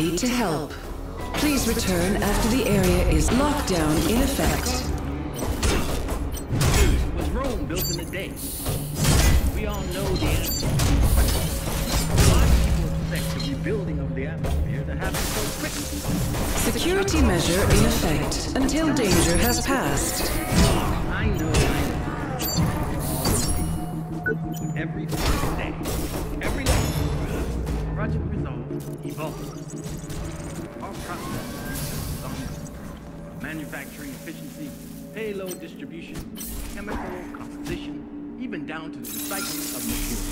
Happy to help. Please return after the area is lockdown in effect. Was Rome built in a day? We all know the answer. Why do people expect the rebuilding of the atmosphere to happen so quickly? Security measure in effect until danger has passed. I know, I know. Every first day, every Resolve evolves. Our process. Manufacturing efficiency, payload distribution, chemical composition, even down to the recycling of materials.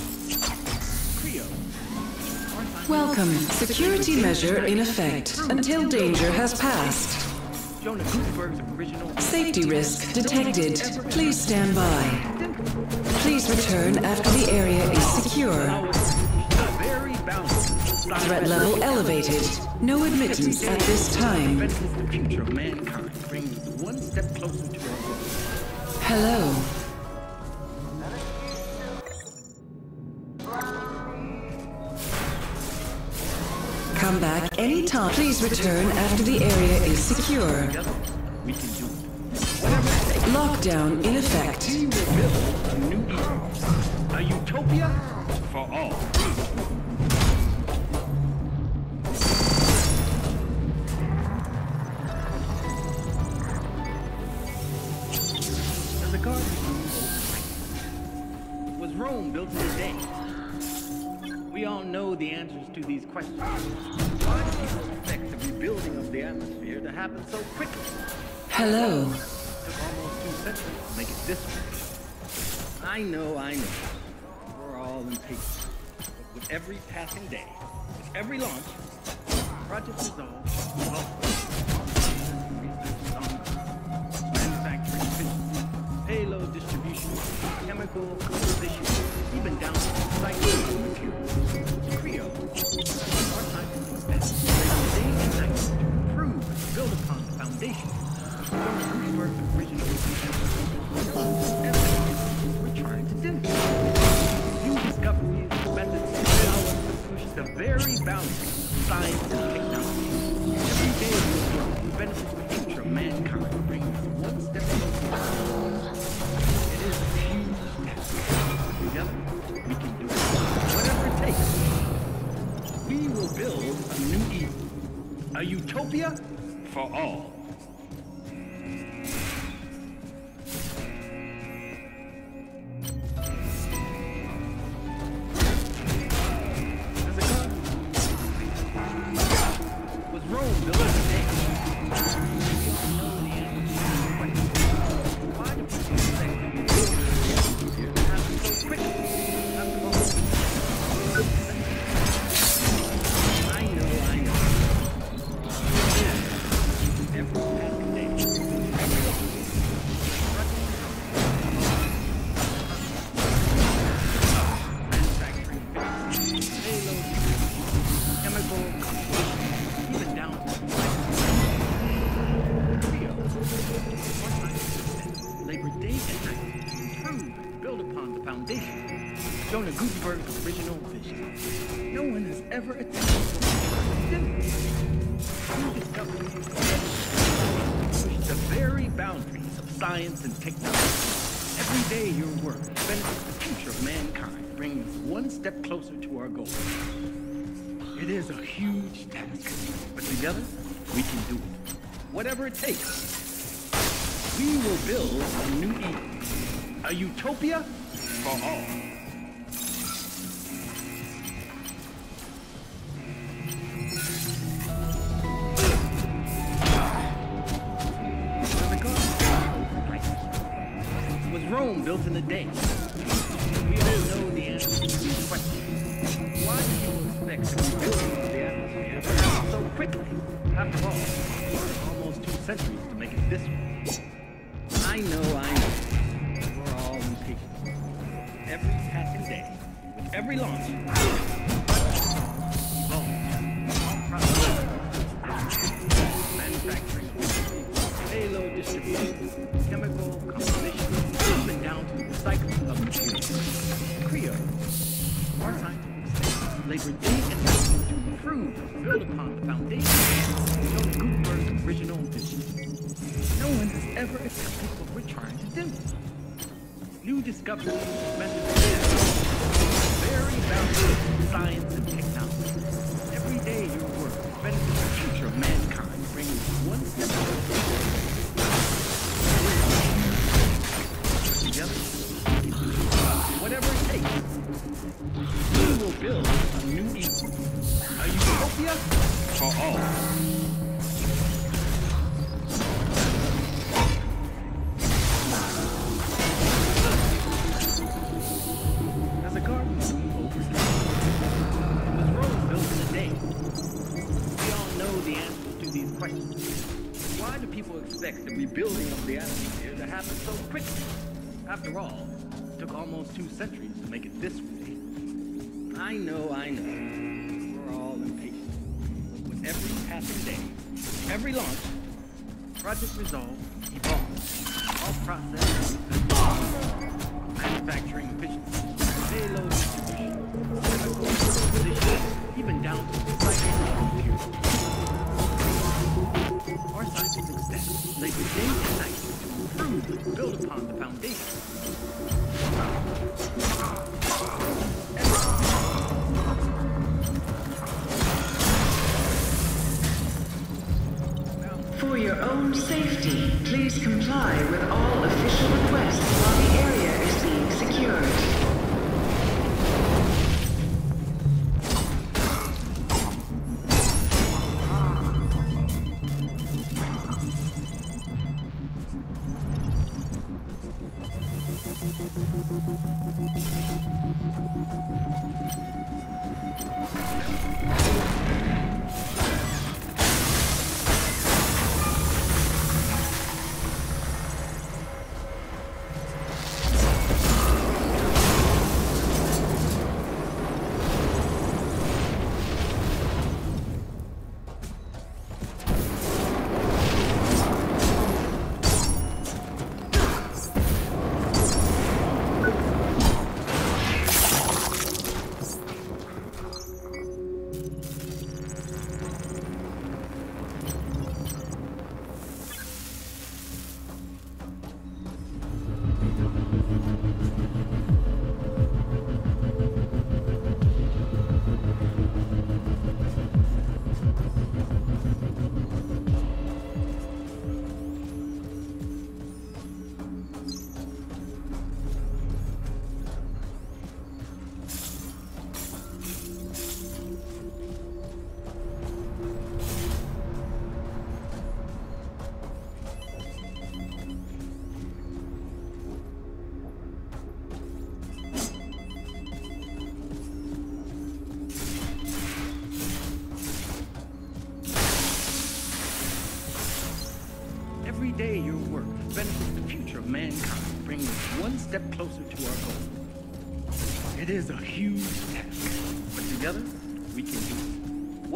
Creo. Welcome. Security measure in effect until danger has passed. Jonah Gutenberg's original Safety risk detected. Please stand by. Please return after the area is secure. Threat level elevated. No admittance at this time. Hello. Come back anytime. Please return after the area is secure. Lockdown in effect. A utopia for all. Rome built in a day? We all know the answers to these questions. Why do people expect the rebuilding of the atmosphere to happen so quickly? Hello. took almost two centuries to make it this way. I know, I know. We're all impatient. But with every passing day, with every launch, Project Resolve chemical composition, even down to recycling of materials. Creo. Our scientists invest day and night to improve and build upon the foundation Gutenberg's original we're trying to do. New discoveries, methods, push the very boundaries of science and technology. Every day we grow, we benefit utopia for all. Step closer to our goal. It is a huge task, but together we can do it. Whatever it takes, we will build a new Eden, a utopia for all. Ah. Was Rome built in a day? Do people rebuilding the atmosphere so quickly? After all, almost two centuries to make it this way. I know, I know. We're all impatient. Every passing day, with every launch, two centuries to make it this way. I know, I know. We're all impatient. But with every passing day, every launch, Project Resolve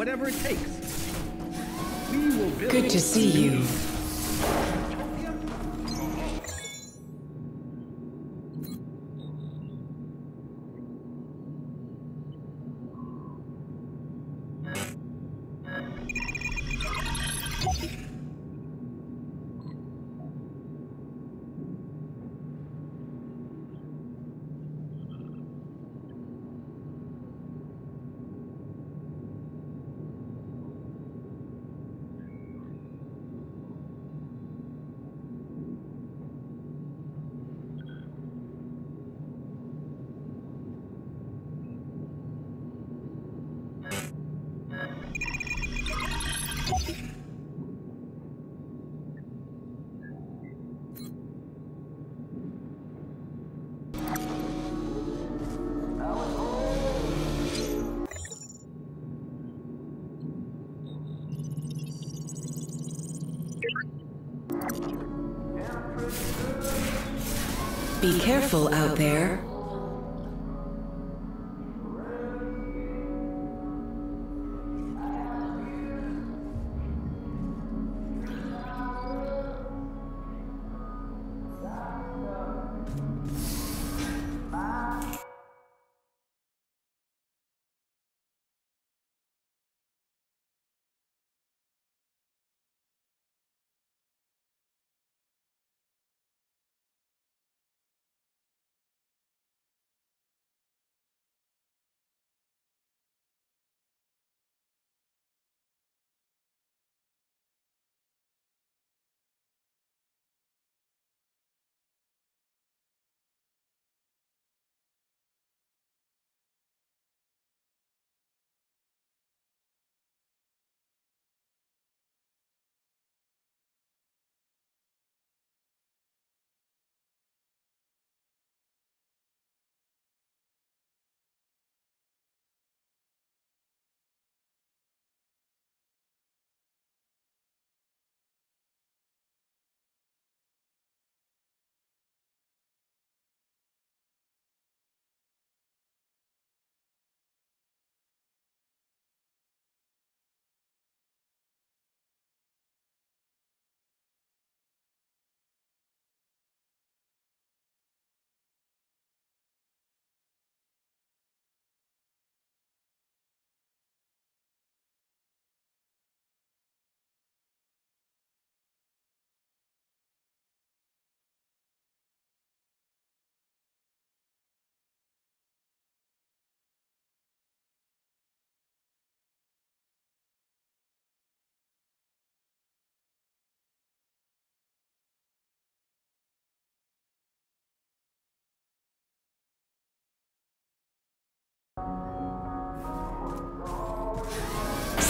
whatever it takes. Good to see you. Be careful out there.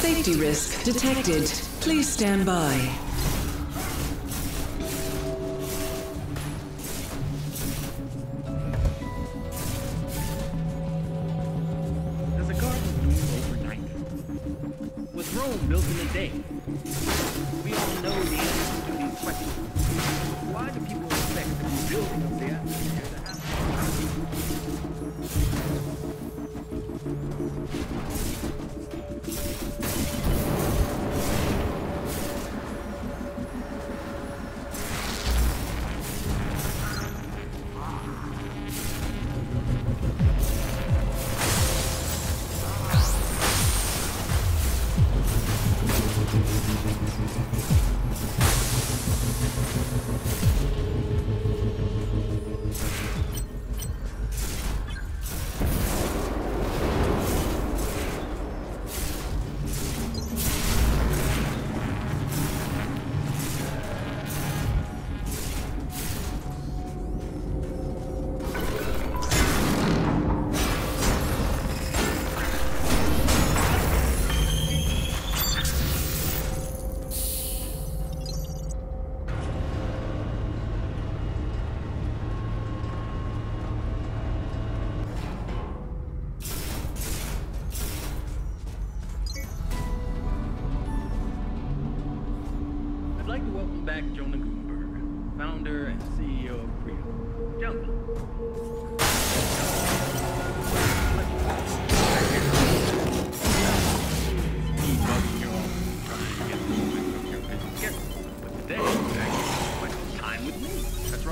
Safety risk detected. Please stand by.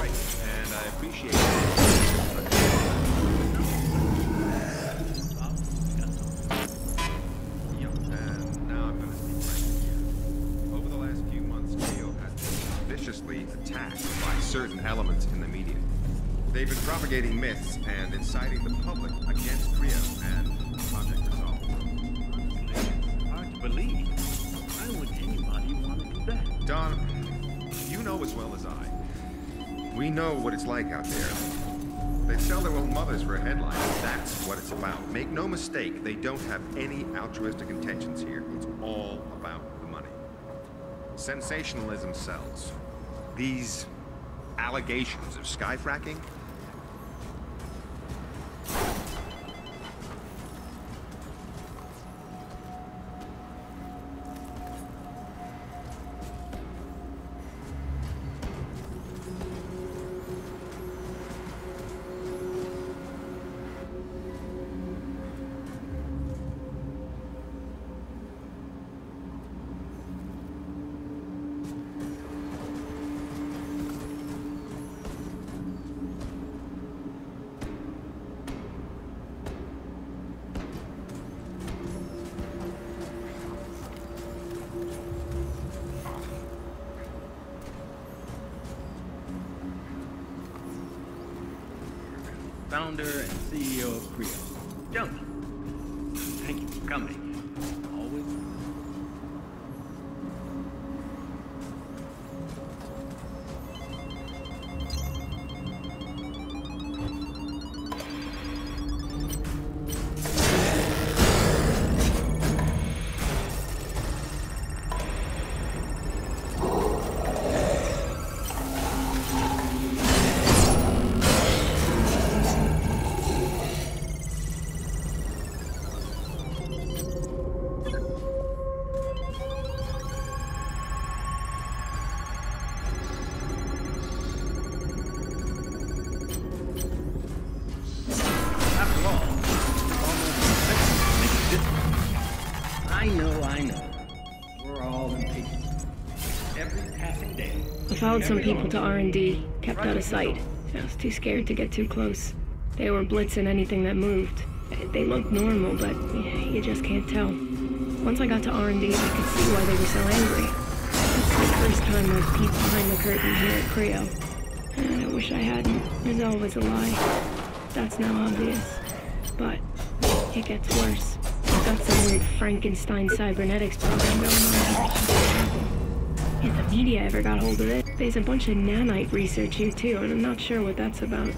Right, and I appreciate it. Yep, and now I'm gonna speak frankly here. Over the last few months, Creo has been viciously attacked by certain elements in the media. They've been propagating myths and inciting the public against Creo and Project Resolve. It's hard to believe. Why would anybody want to do that? Don, you know as well as I. We know what it's like out there. They sell their own mothers for a headline. That's what it's about. Make no mistake, they don't have any altruistic intentions here. It's all about the money. Sensationalism sells. These allegations of skyfracking, followed some people to R&D, kept out of sight. I was too scared to get too close. They were blitzing anything that moved. They looked normal, but you just can't tell. Once I got to R&D, I could see why they were so angry. It's the first time I've peeked behind the curtain here at Creo. And I wish I hadn't. There's always a lie. That's now obvious. But it gets worse. I've got some weird Frankenstein cybernetics program going on. If the media ever got hold of it, there's a bunch of nanite research here too, and I'm not sure what that's about.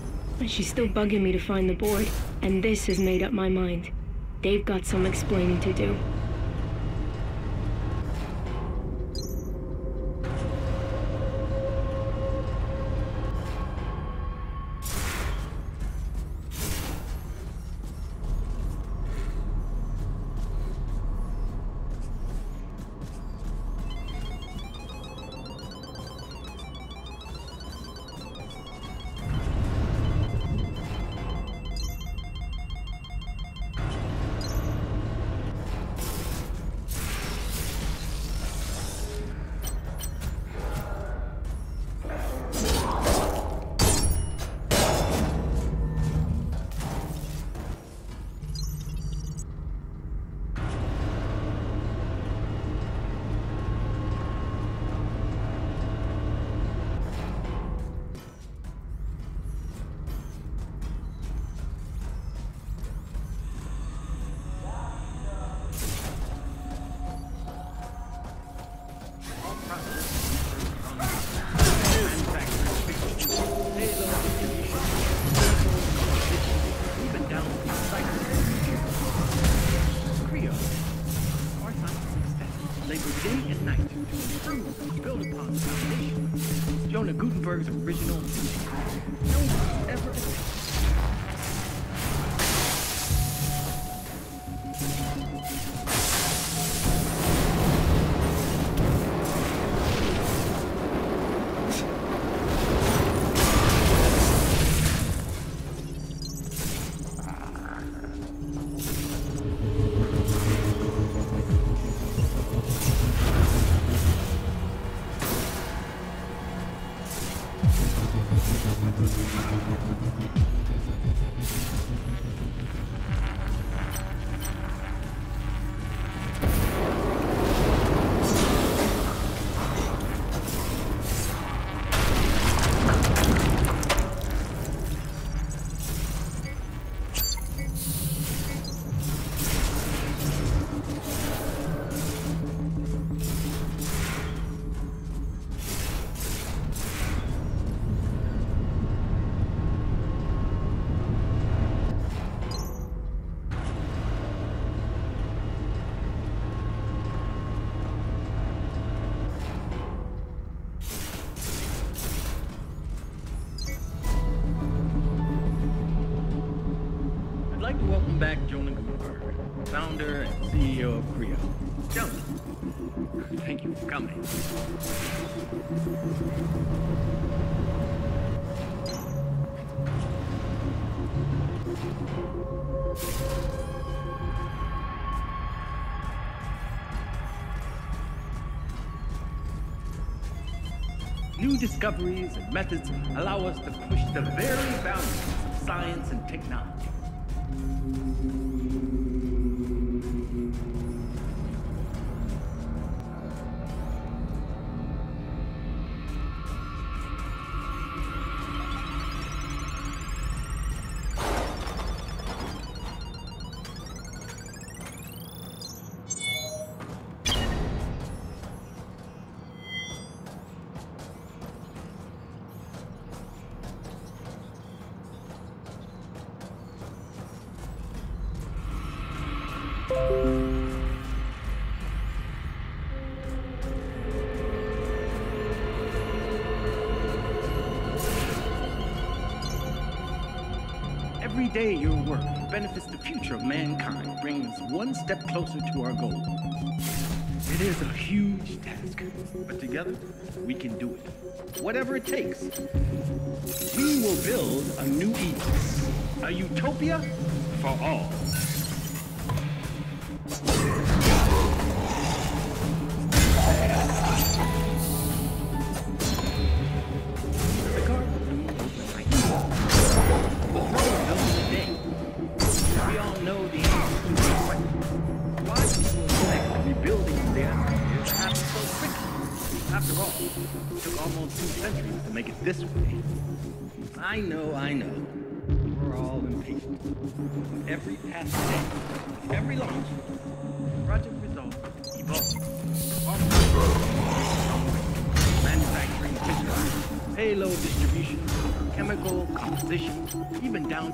She's still bugging me to find the board, and this has made up my mind. They've got some explaining to do. Coming. New discoveries and methods allow us to push the very boundaries of science and technology. Day your work benefits the future of mankind, brings us one step closer to our goal. It is a huge task, but together we can do it. Whatever it takes. We will build a new Eden, a utopia for all.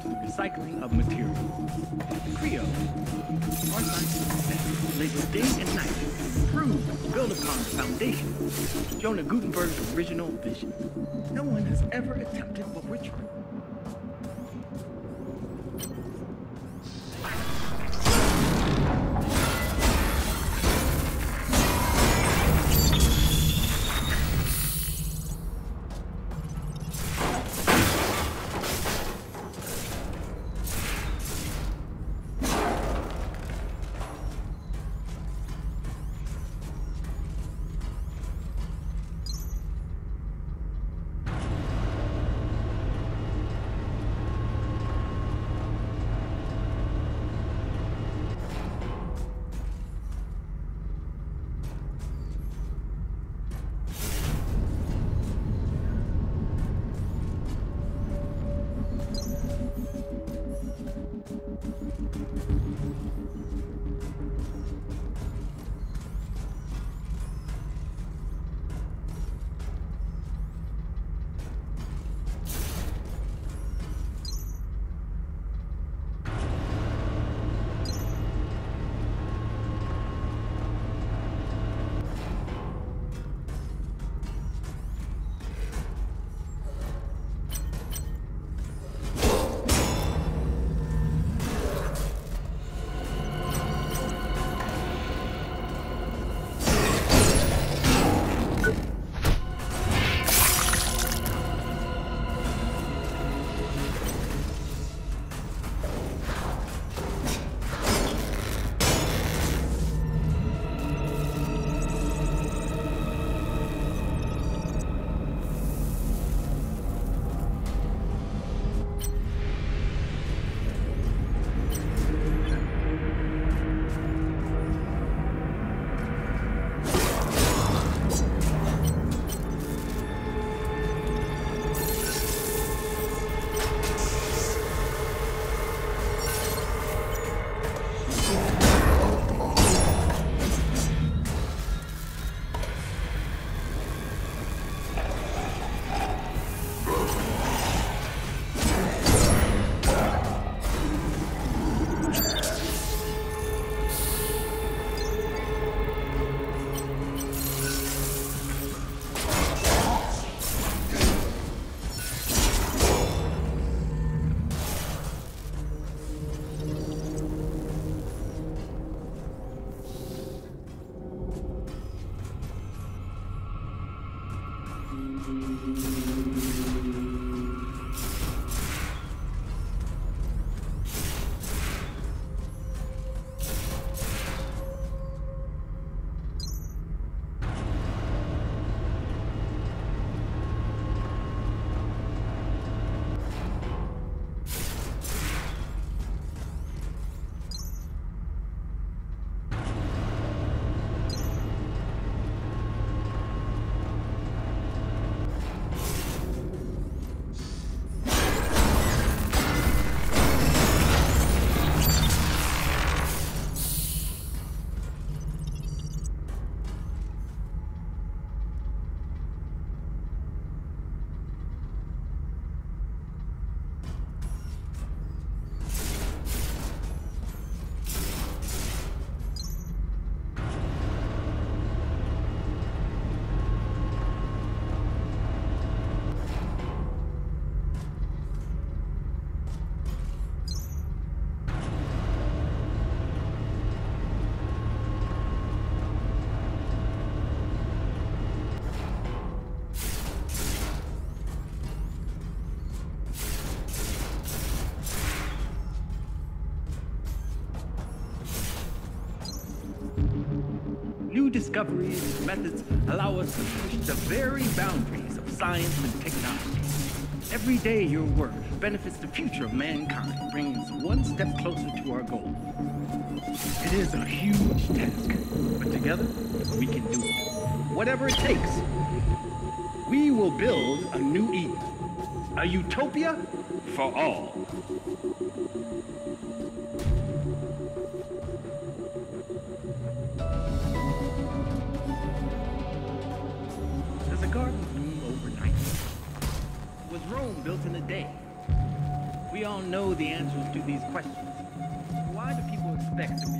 To the recycling of materials. Creo, our scientists labor day and night to improve, build upon the foundation, Jonah Gutenberg's original vision. No one has ever attempted what we're trying. Discoveries and methods allow us to push the very boundaries of science and technology. Every day your work benefits the future of mankind, bringing us one step closer to our goal. It is a huge task, but together we can do it. Whatever it takes. We will build a new Eden, a utopia for all. All know the answers to these questions. Why do people expect be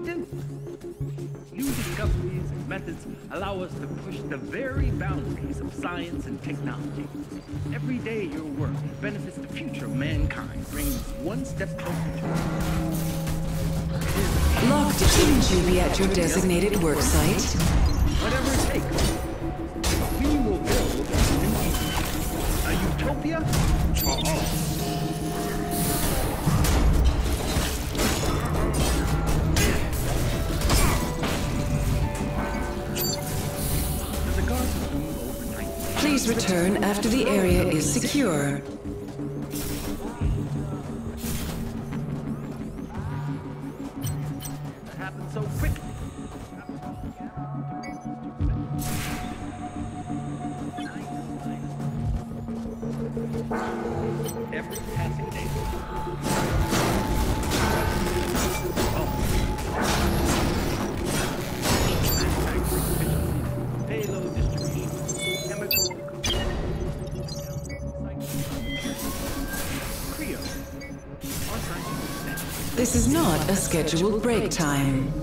we're trying to do. New discoveries and methods allow us to push the very boundaries of science and technology. Every day your work benefits the future of mankind, bringing us one step closer to Locke, didn't you be at your designated work site? whatever it takes. We will build a utopia for all. Please return after the area is secure. Every passing day. This is not a scheduled break time.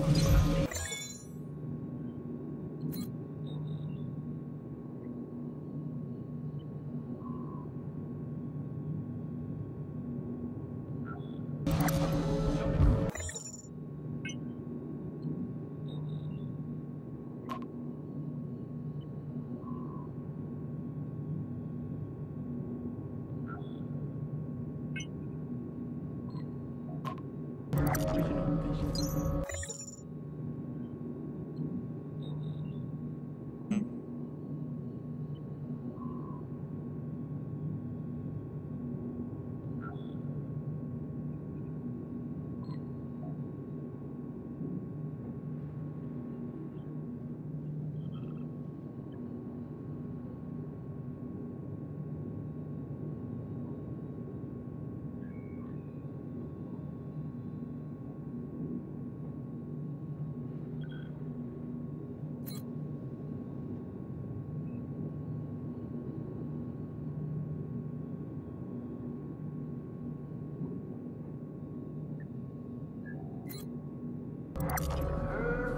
Three,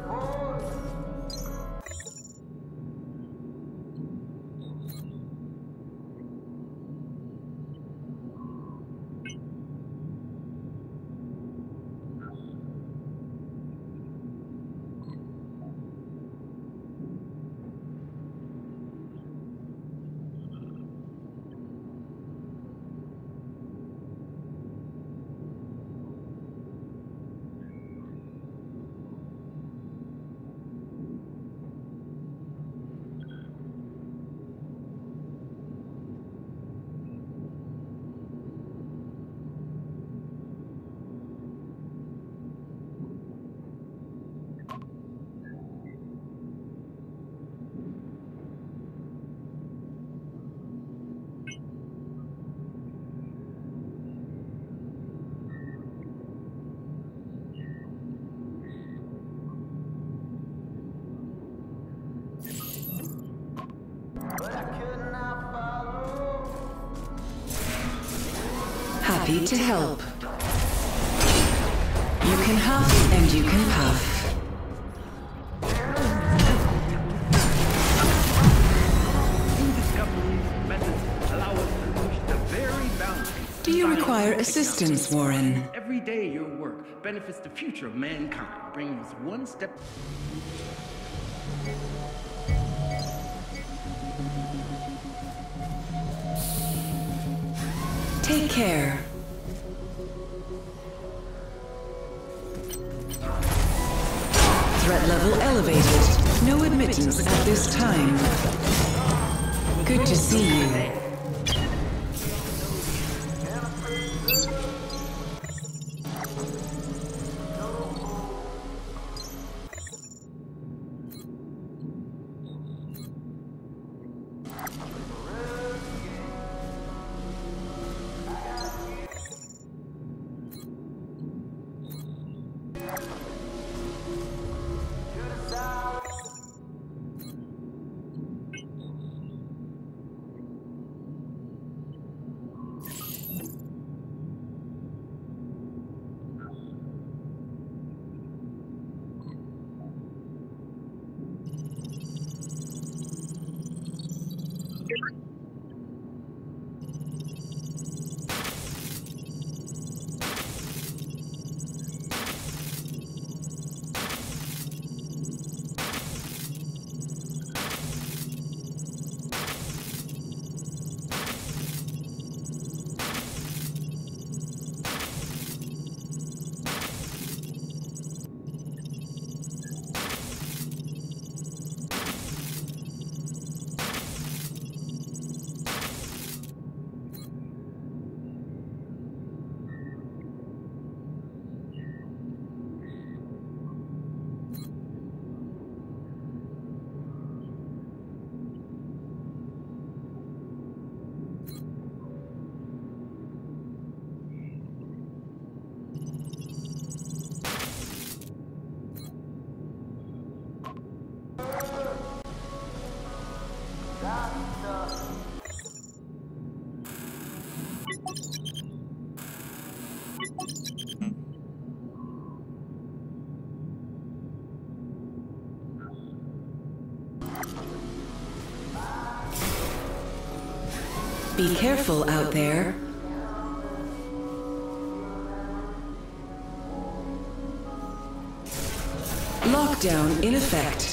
four, to help. You can huff and you can puff. New discoveries, methods allow us to push the very boundaries. Do you require assistance. Warren? Every day your work benefits the future of mankind, bringing us one step Take care. This time. Good to see you. Be careful out there. Lockdown in effect.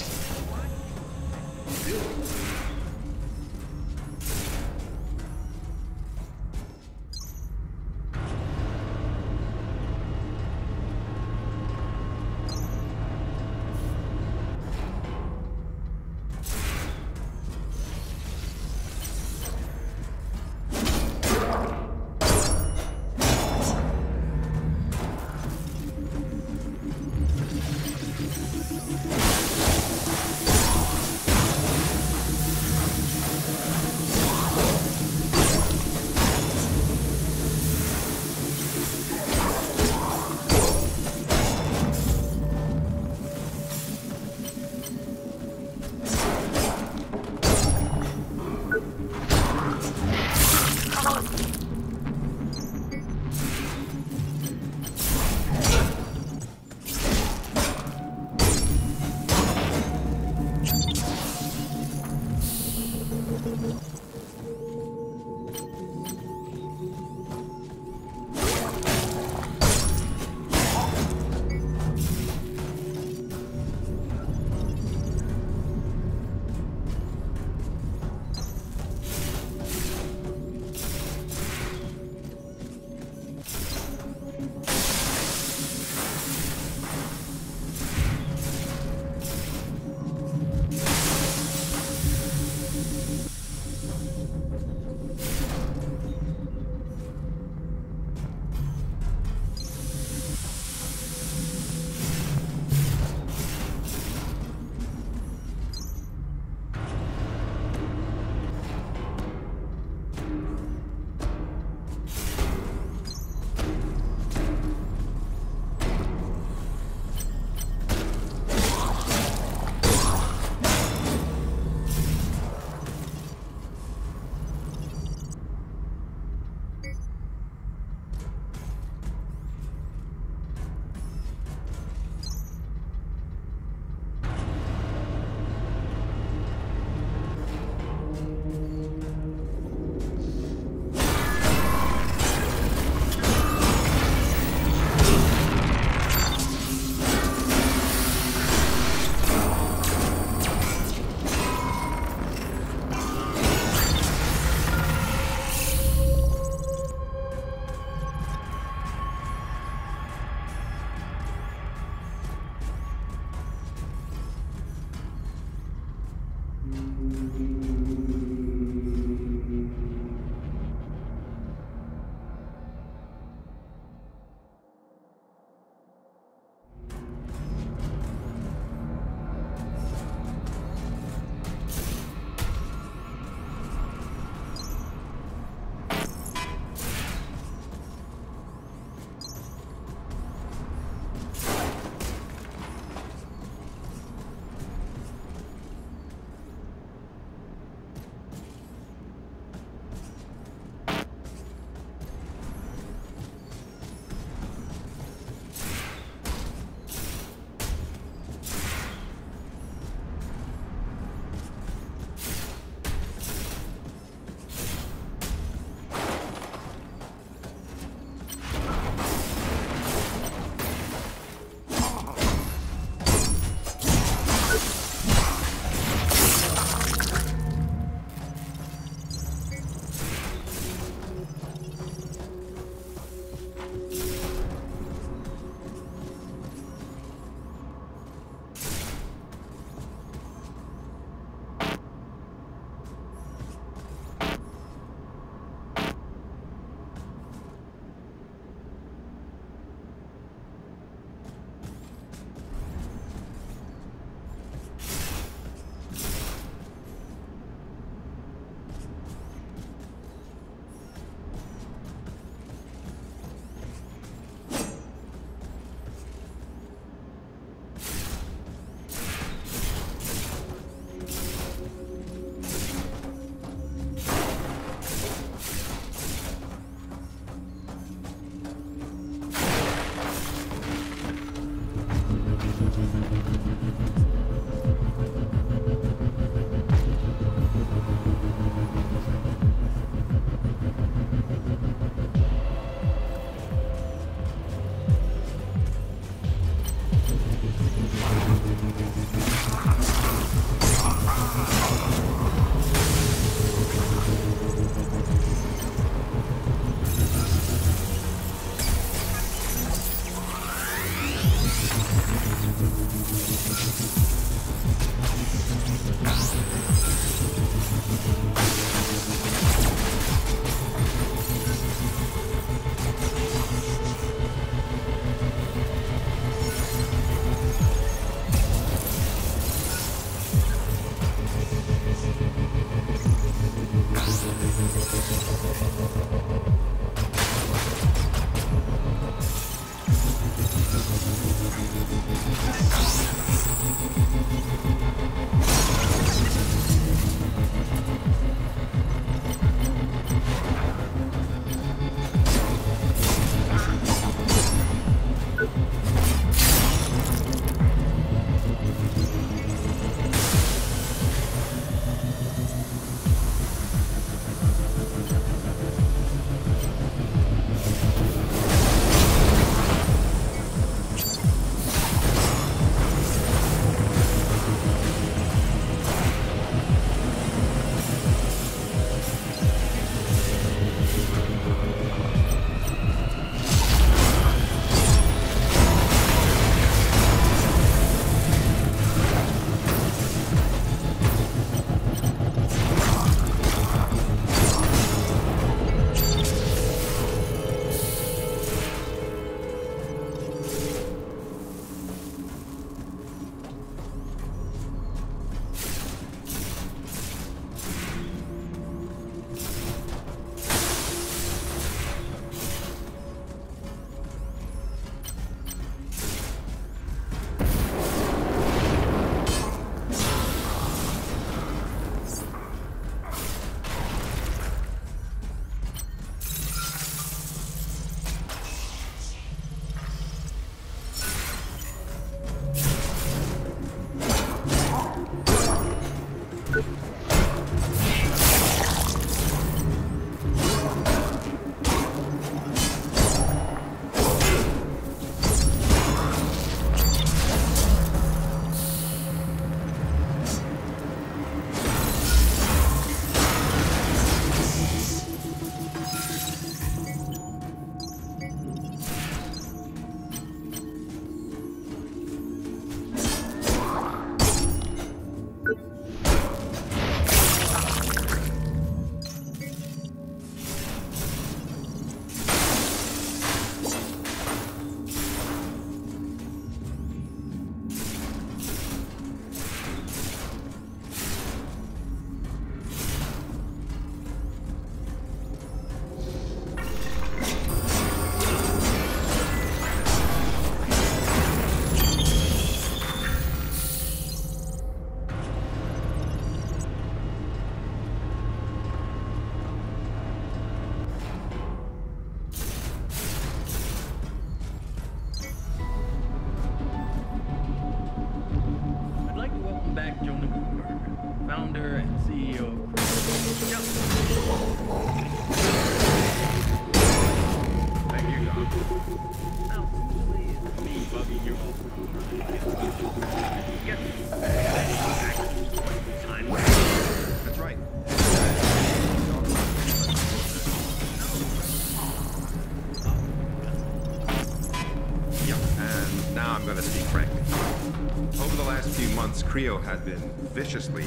Creo has been viciously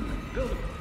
attacked. to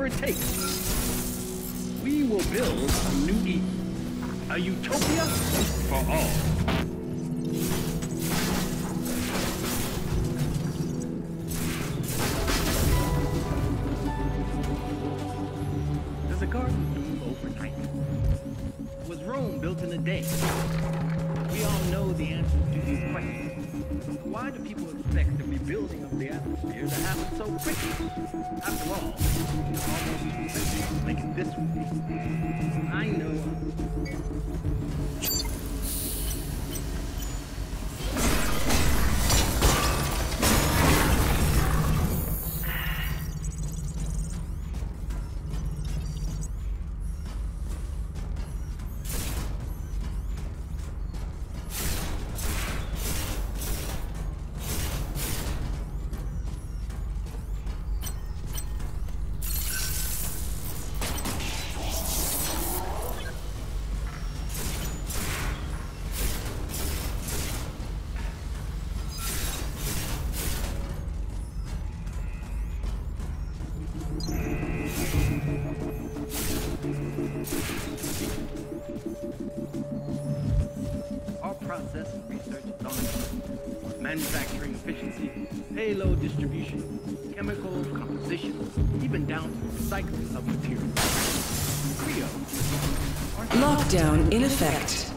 Whatever it takes. We will build a new Eden. A utopia for all. Does a garden bloom overnight? Was Rome built in a day? We all know the answers to these questions. Why do people expect the rebuilding of the atmosphere to happen so quickly? After all, Mm-hmm. Payload distribution, chemical composition, even down to recycling of materials. Lockdown in effect.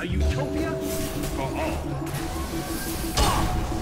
A utopia for all. Ah!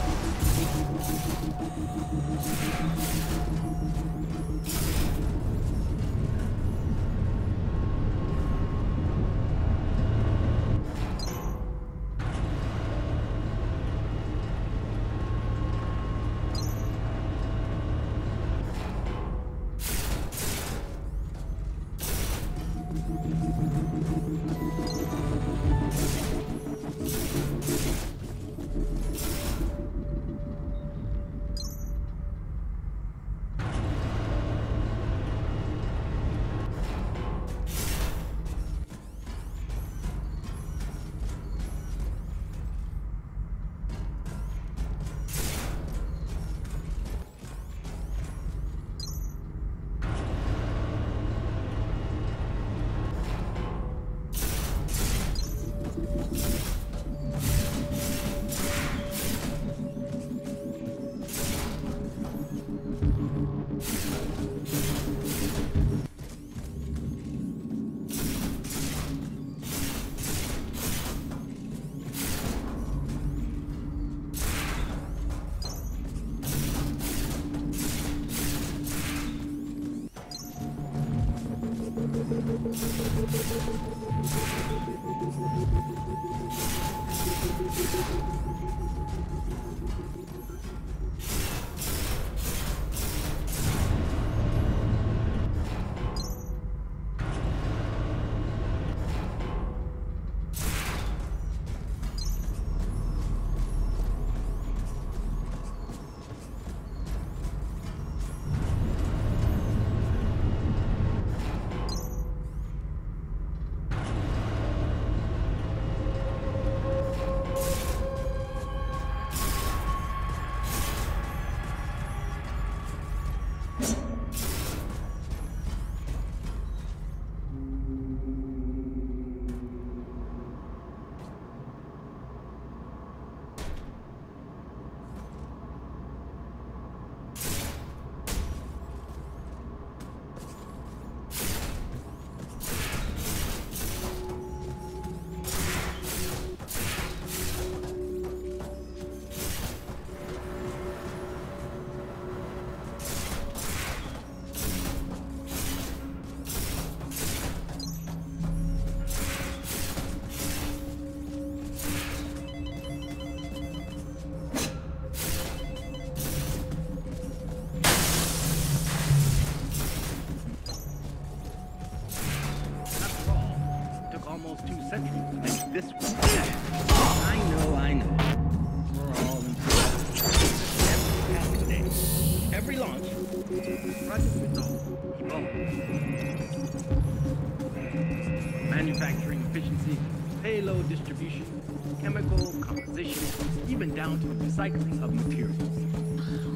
recycling of materials.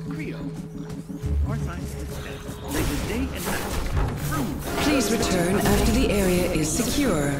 Creo, our scientists they day and night. Please return after the area is secure.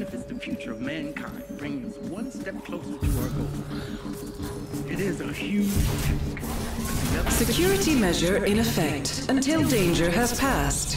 Benefits the future of mankind, bringing us one step closer to our goal. It is a huge task. Security measure in effect until danger has passed.